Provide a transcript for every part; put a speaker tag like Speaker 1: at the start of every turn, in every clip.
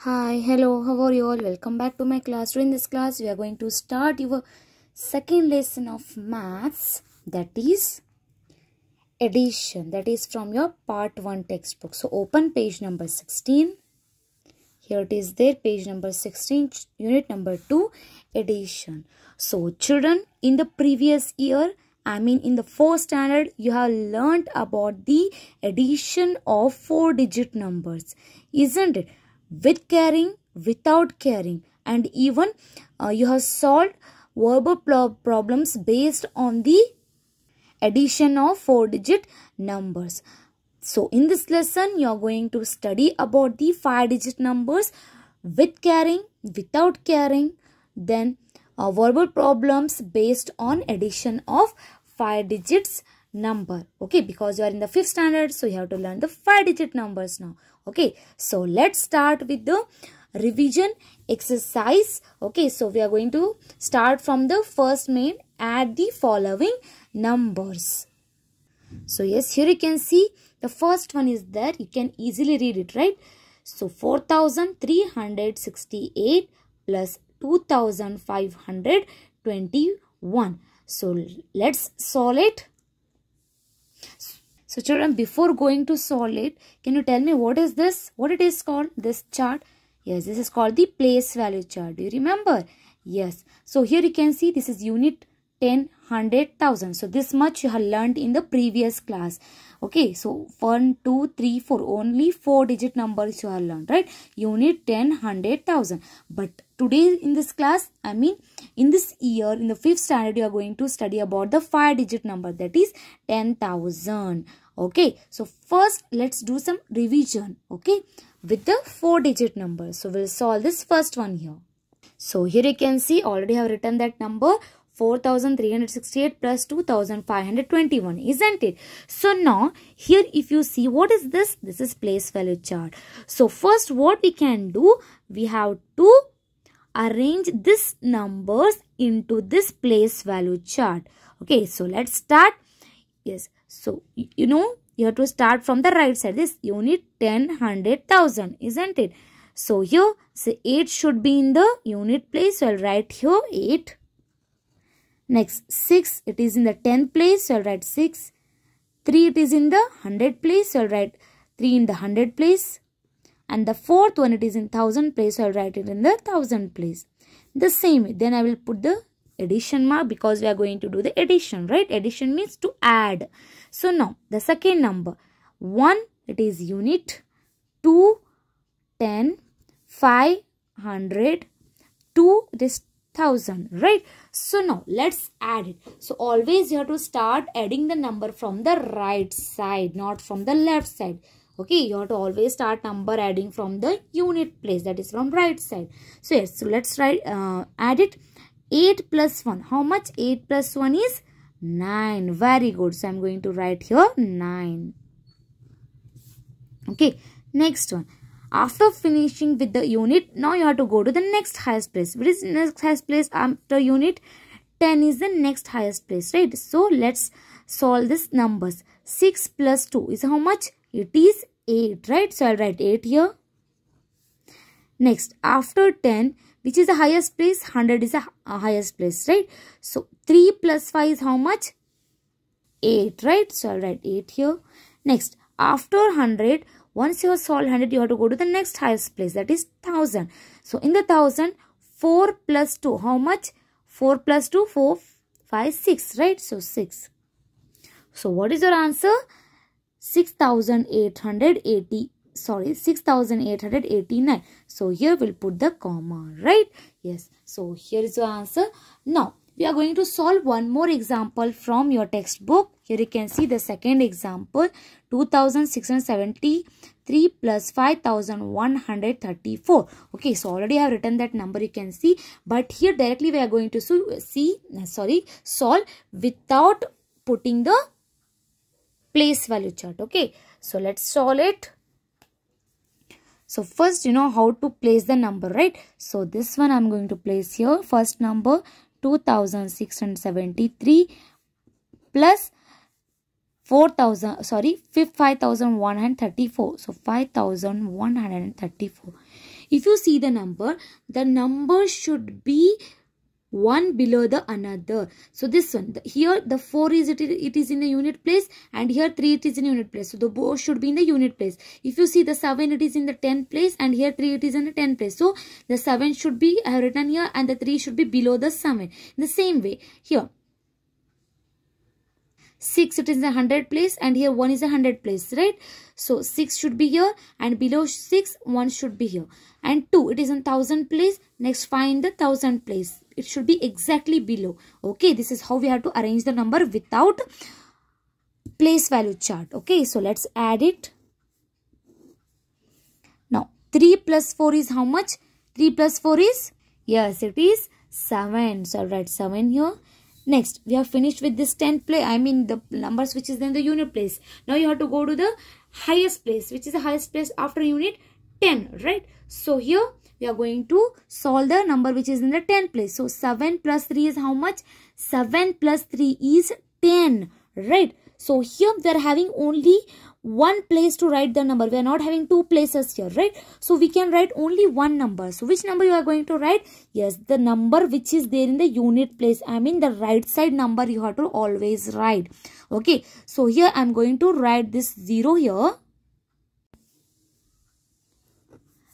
Speaker 1: Hi, hello, how are you all? Welcome back to my class. In this class, we are going to start your second lesson of maths that is addition that is from your part 1 textbook. So open page number 16. Here it is there, page number 16, unit number 2, addition. So children, in the previous year, I mean in the fourth standard, you have learned about the addition of four digit numbers, isn't it? With caring, without caring, and even uh, you have solved verbal problems based on the addition of four digit numbers. So in this lesson, you are going to study about the five digit numbers with caring, without caring, then uh, verbal problems based on addition of five digits number. Okay because you are in the fifth standard so you have to learn the five digit numbers now okay so let's start with the revision exercise. Okay so we are going to start from the first main add the following numbers. So yes here you can see the first one is there. You can easily read it right? So 4368 plus 2521 so let's solve it so children, before going to solve it, can you tell me what is this? What it is called? This chart? Yes, this is called the place value chart. Do you remember? Yes. So here you can see this is unit 10, 100,000. So this much you have learned in the previous class. Okay, so 1, 2, 3, 4. Only 4 digit numbers you have learned, right? Unit 10, 100,000. But today in this class, I mean in this year, in the 5th standard, you are going to study about the 5 digit number that is 10,000 okay so first let's do some revision okay with the four digit number so we'll solve this first one here so here you can see already have written that number 4368 plus 2521 isn't it so now here if you see what is this this is place value chart so first what we can do we have to arrange this numbers into this place value chart okay so let's start yes so, you know, you have to start from the right side. This unit 10, 100,000, isn't it? So, here, say 8 should be in the unit place. So, I'll write here 8. Next, 6, it is in the 10th place. So, I'll write 6. 3, it is in the 100 place. So, I'll write 3 in the 100 place. And the fourth one, it is in 1000 place. So, I'll write it in the 1000 place. The same, then I will put the addition mark because we are going to do the addition, right? Addition means to add. So now the second number 1 it is unit 2 10 500 2 it is 1000 right? So now let's add it. So always you have to start adding the number from the right side not from the left side. Okay you have to always start number adding from the unit place that is from right side. So yes so let's write uh, add it. 8 plus 1 how much? 8 plus 1 is 9 very good. So i'm going to write here 9 okay next one after finishing with the unit now you have to go to the next highest place. What is next highest place after unit 10 is the next highest place right? So let's solve this numbers. 6 plus 2 is how much? It is 8 right? So i'll write 8 here. Next after 10 which is the highest place? 100 is the highest place right? So 3 plus 5 is how much? 8 right? So i'll write 8 here. Next after 100 once you have solved 100 you have to go to the next highest place that is 1000 so in the 1000 4 plus 2 how much? 4 plus 2 4 5 6 right? So 6 so what is your answer? 6880 sorry 6889 so here we'll put the comma right? Yes. So here is your answer. Now we are going to solve one more example from your textbook. Here you can see the second example 2673 plus 5134 okay so already i have written that number you can see. But here directly we are going to see uh, sorry solve without putting the place value chart. Okay so let's solve it. So first you know how to place the number right. So this one I'm going to place here. First number 2673 plus 4000 sorry 5134 so 5134 if you see the number the number should be one below the another. So this one the, here the 4 is it, it is in the unit place and here 3 it is in unit place. So the both should be in the unit place. If you see the 7 it is in the 10 place and here 3 it is in the 10 place. So the 7 should be written here and the 3 should be below the 7 in the same way here 6 it is a 100 place and here 1 is a 100 place right? So 6 should be here and below 6 1 should be here. And 2 it is in 1000 place next find the 1000 place it should be exactly below okay this is how we have to arrange the number without place value chart okay so let's add it now 3 plus 4 is how much 3 plus 4 is yes it is 7 so I'll write 7 here Next, we have finished with this 10th place. I mean the numbers which is in the unit place. Now you have to go to the highest place, which is the highest place after unit 10, right? So here we are going to solve the number which is in the 10th place. So 7 plus 3 is how much? 7 plus 3 is 10, right? So here we are having only one place to write the number. We are not having two places here, right? So we can write only one number. So which number you are going to write? Yes, the number which is there in the unit place. I mean the right side number you have to always write. Okay, so here I am going to write this 0 here.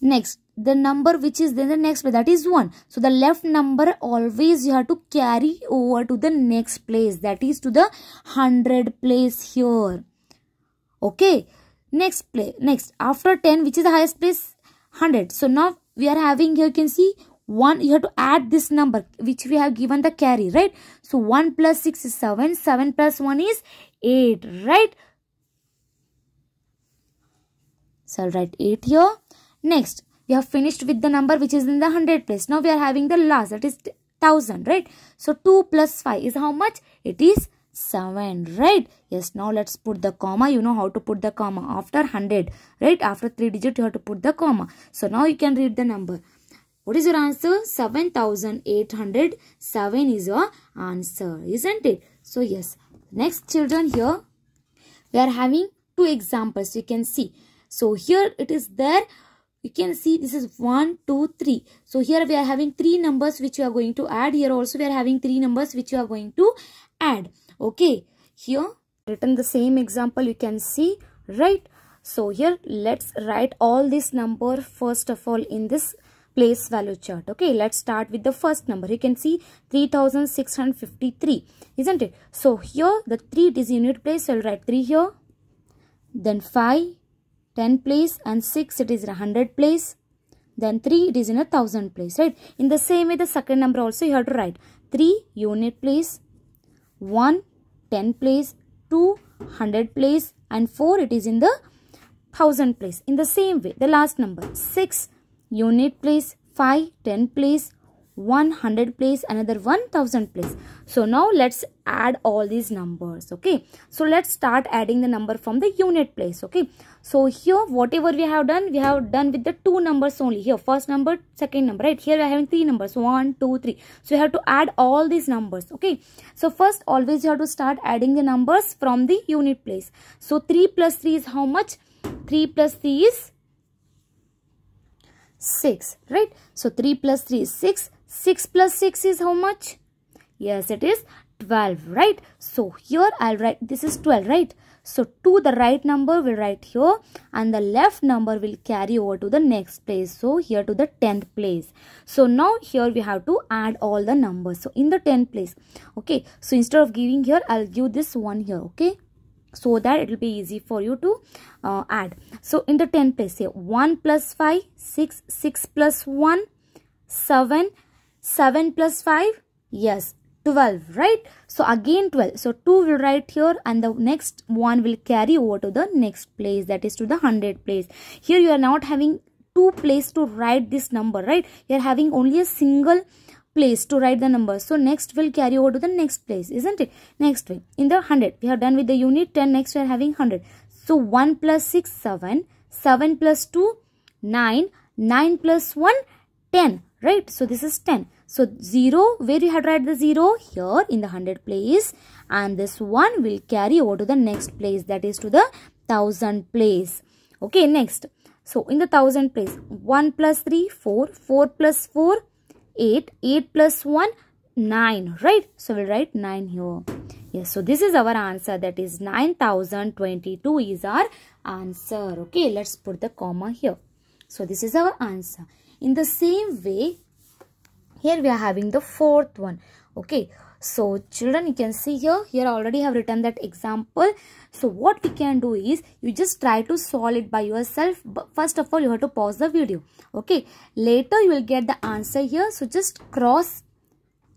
Speaker 1: Next, the number which is then the next place that is 1. So the left number always you have to carry over to the next place. That is to the 100 place here. Okay? Next play next. After 10 which is the highest place? 100 so now we are having here you can see 1 you have to add this number which we have given the carry right? So 1 plus 6 is 7 7 plus 1 is 8 right? So I'll write 8 here. Next we have finished with the number which is in the 100 place. Now we are having the last that is 1000 right? So 2 plus 5 is how much? It is 7 right? Yes now let's put the comma. You know how to put the comma. After 100 right? After 3 digit you have to put the comma. So now you can read the number. What is your answer? 7807 is your answer isn't it? So yes next children here. We are having two examples you can see. So here it is there you can see this is 1 2 3 so here we are having three numbers which you are going to add. Here also we are having three numbers which you are going to add. Okay. Here written the same example you can see right? So here let's write all this number first of all in this place value chart. Okay. Let's start with the first number. You can see 3653 isn't it? So here the 3 is unit place so i'll write 3 here. Then 5 10 place and 6 it is in a 100 place. Then 3 it is in a 1000 place right? In the same way the second number also you have to write. 3 unit place. 1 10 place. 2 100 place. And 4 it is in the 1000 place. In the same way the last number 6 unit place. 5 10 place 100 place another 1000 place. So now let's add all these numbers okay? So let's start adding the number from the unit place okay? So here whatever we have done we have done with the two numbers only. Here first number second number right? Here we are having three numbers. One two three. So you have to add all these numbers okay? So first always you have to start adding the numbers from the unit place. So 3 plus 3 is how much? 3 plus 3 is 6 right? So 3 plus 3 is 6 6 plus 6 is how much? Yes, it is 12, right? So here I'll write, this is 12, right? So 2 the right number will write here and the left number will carry over to the next place. So here to the 10th place. So now here we have to add all the numbers. So in the 10th place, okay. So instead of giving here, I'll give this one here, okay. So that it will be easy for you to uh, add. So in the 10th place, say 1 plus 5, 6, 6 plus 1, 7, 7 plus 5? Yes, 12, right? So again 12. So 2 will write here and the next one will carry over to the next place that is to the 100 place. Here you are not having two place to write this number, right? You are having only a single place to write the number. So next will carry over to the next place, isn't it? Next way. In the 100, we have done with the unit 10. Next we are having 100. So 1 plus 6, 7. 7 plus 2, 9. 9 plus 1, 10 right so this is 10 so 0 where you had to write the 0 here in the 100 place. And this one will carry over to the next place. That is to the 1000 place. Okay next. So in the 1000 place 1 plus 3 4 4 plus 4 8 8 plus 1 9 right? So we'll write 9 here. Yes so this is our answer. That is 9022 is our answer. Okay let's put the comma here. So this is our answer. In the same way here we are having the fourth one. Okay. So children you can see here. Here I already have written that example. So what we can do is you just try to solve it by yourself. But first of all you have to pause the video. Okay. Later you will get the answer here. So just cross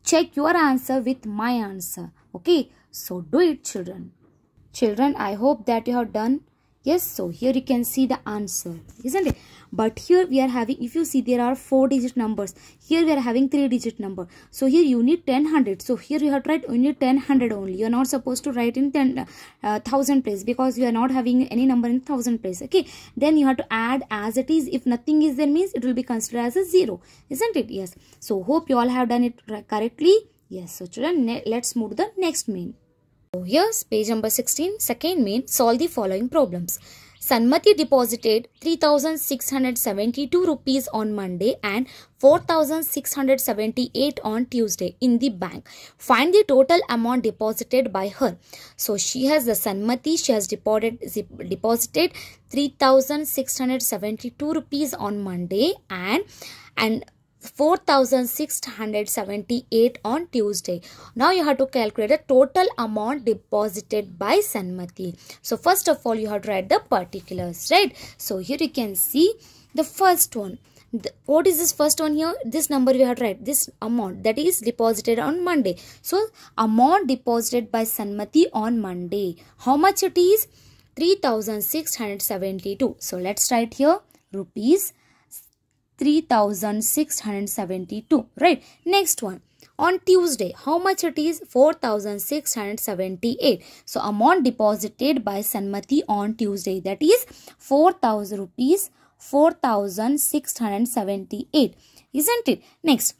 Speaker 1: check your answer with my answer. Okay. So do it children. Children i hope that you have done yes so here you can see the answer isn't it? But here we are having if you see there are four digit numbers. Here we are having three digit number. So here you need 10 100 so here you have to write only 10 100 only. You're not supposed to write in 10 uh, thousand place because you are not having any number in thousand place okay? Then you have to add as it is. If nothing is there means it will be considered as a zero isn't it? Yes. So hope you all have done it correctly. Yes. So children let's move to the next main so here's page number 16, second main, solve the following problems. Sanmati deposited 3672 rupees on Monday and 4678 on Tuesday in the bank. Find the total amount deposited by her. So she has the Sanmati, she has deposited, deposited 3672 rupees on Monday and and 4678 on Tuesday. Now you have to calculate the total amount deposited by Sanmati. So first of all you have to write the particulars right. So here you can see the first one. The, what is this first one here? This number we have to write this amount that is deposited on Monday. So amount deposited by Sanmati on Monday. How much it is? 3672. So let's write here rupees 3672 right? Next one. On tuesday how much it is? 4678 so amount deposited by sanmati on tuesday that is 4000 rupees 4678 isn't it? Next.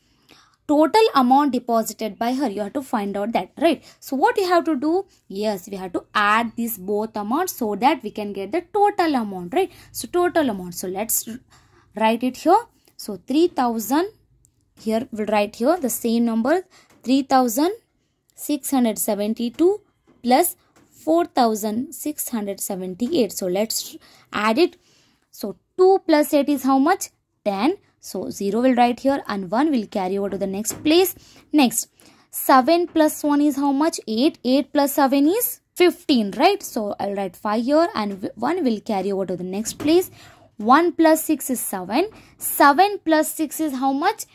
Speaker 1: Total amount deposited by her. You have to find out that right? So what you have to do? Yes we have to add these both amounts so that we can get the total amount right? So total amount. So let's write it here. So 3000 here we'll write here the same number 3672 plus 4678 so let's add it. So 2 plus 8 is how much? 10 so 0 will write here and 1 will carry over to the next place. Next 7 plus 1 is how much? 8 8 plus 7 is 15 right? So i'll write 5 here and 1 will carry over to the next place 1 plus 6 is 7. 7 plus 6 is how much?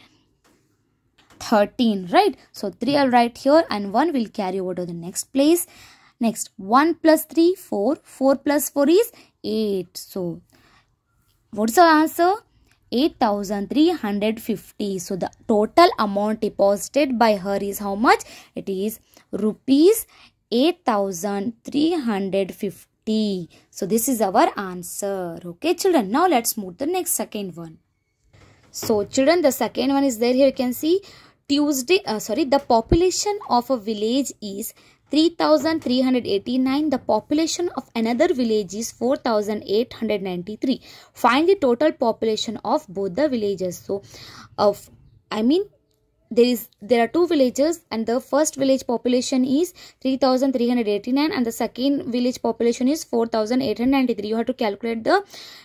Speaker 1: 13, right? So 3 I'll write here and 1 will carry over to the next place. Next, 1 plus 3, 4. 4 plus 4 is 8. So, what's the answer? 8350. So, the total amount deposited by her is how much? It is rupees 8350. T. So this is our answer. Okay children. Now let's move the next second one. So children the second one is there here you can see Tuesday uh, sorry the population of a village is 3389 the population of another village is 4893 find the total population of both the villages so of i mean there is there are two villages and the first village population is 3389 and the second village population is 4893 you have to calculate the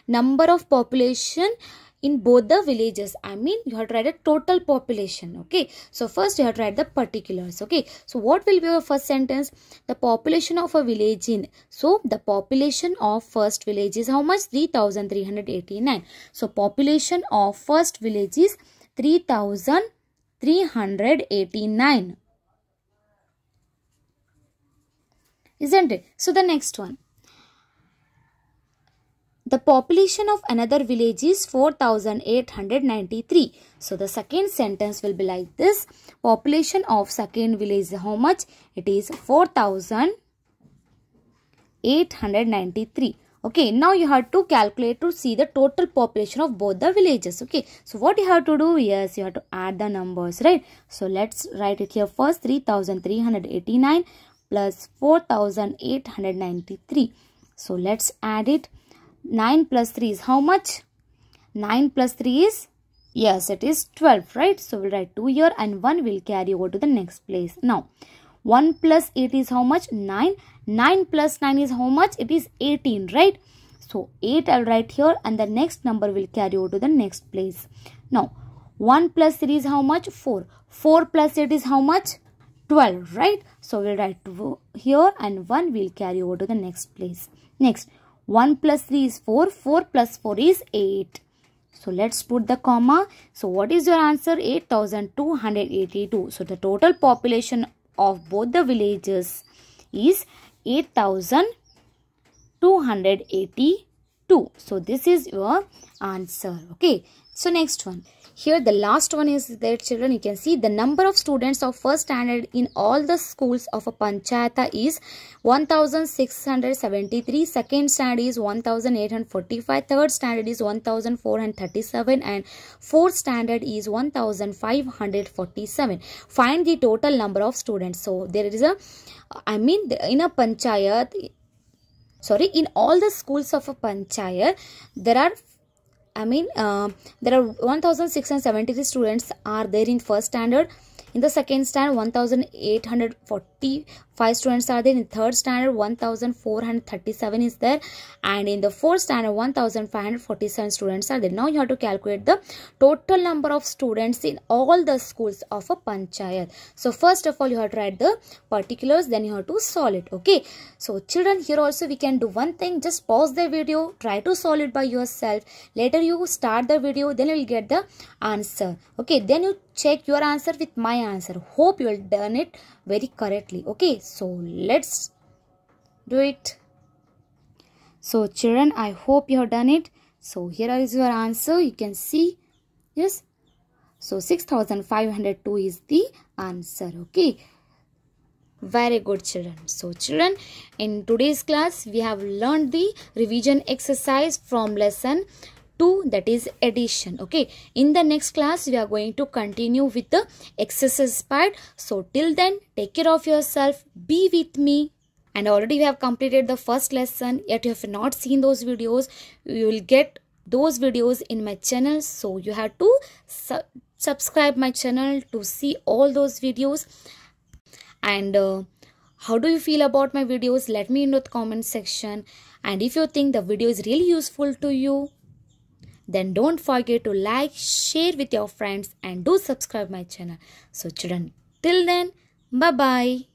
Speaker 1: number of population in both the villages. I mean you have to write a total population okay? So first you have to write the particulars okay? So what will be your first sentence? The population of a village in so the population of first village is how much? 3389 so population of first village is 3000 389 isn't it? So the next one. The population of another village is 4893 so the second sentence will be like this. Population of second village how much? It is 4893 Okay, now you have to calculate to see the total population of both the villages. Okay, so what you have to do? Yes, you have to add the numbers, right? So let's write it here first 3389 plus 4893. So let's add it. 9 plus 3 is how much? 9 plus 3 is Yes, it is 12, right? So we'll write 2 here and 1 will carry over to the next place. Now, 1 plus 8 is how much? 9. 9 plus 9 is how much? It is 18, right? So, 8 I'll write here and the next number will carry over to the next place. Now, 1 plus 3 is how much? 4. 4 plus 8 is how much? 12, right? So, we'll write here and 1 will carry over to the next place. Next, 1 plus 3 is 4. 4 plus 4 is 8. So let's put the comma. So what is your answer? 8282. So the total population of both the villages is 8282. So this is your answer. Okay. So next one. Here the last one is there children you can see the number of students of first standard in all the schools of a panchayata is 1673 second standard is 1845 third standard is 1437 and fourth standard is 1547 find the total number of students so there is a I mean in a panchayat sorry in all the schools of a panchayat there are I mean, uh, there are 1,673 students are there in first standard. In the second standard, 1,840 5 students are there. In third standard 1437 is there. And in the fourth standard 1547 students are there. Now you have to calculate the total number of students in all the schools of a panchayat. So first of all you have to write the particulars. Then you have to solve it. Okay? So children here also we can do one thing. Just pause the video. Try to solve it by yourself. Later you start the video. Then you will get the answer. Okay? Then you check your answer with my answer. Hope you will done it very okay so let's do it. So children i hope you have done it. So here is your answer. You can see yes. So 6502 is the answer. Okay. Very good children. So children in today's class we have learned the revision exercise from lesson 2 that is addition okay? In the next class we are going to continue with the exercise part. So till then take care of yourself be with me. And already we have completed the first lesson yet you have not seen those videos. You will get those videos in my channel. So you have to su subscribe my channel to see all those videos. And uh, how do you feel about my videos? Let me know the comment section. And if you think the video is really useful to you then don't forget to like, share with your friends and do subscribe my channel. So children, till then, bye-bye.